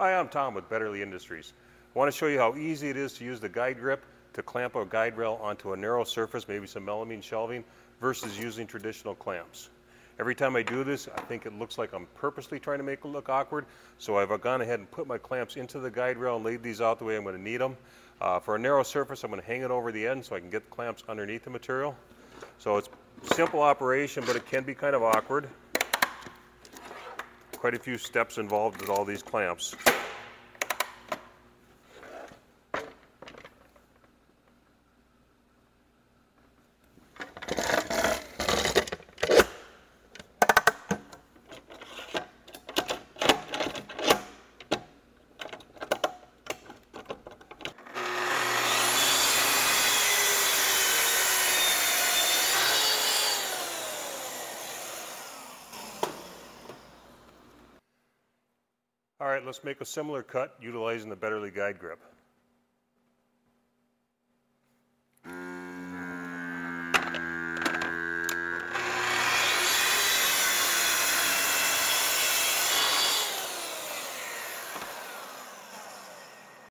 Hi, I'm Tom with Betterley Industries. I want to show you how easy it is to use the Guide Gripp to clamp a guide rail onto a narrow surface, maybe some melamine shelving, versus using traditional clamps. Every time I do this, I think it looks like I'm purposely trying to make it look awkward, so I've gone ahead and put my clamps into the guide rail and laid these out the way I'm going to need them. Uh, for a narrow surface, I'm going to hang it over the end so I can get the clamps underneath the material. So it's simple operation, but it can be kind of awkward quite a few steps involved with all these clamps. All right, let's make a similar cut utilizing the Betterley Guide Gripp.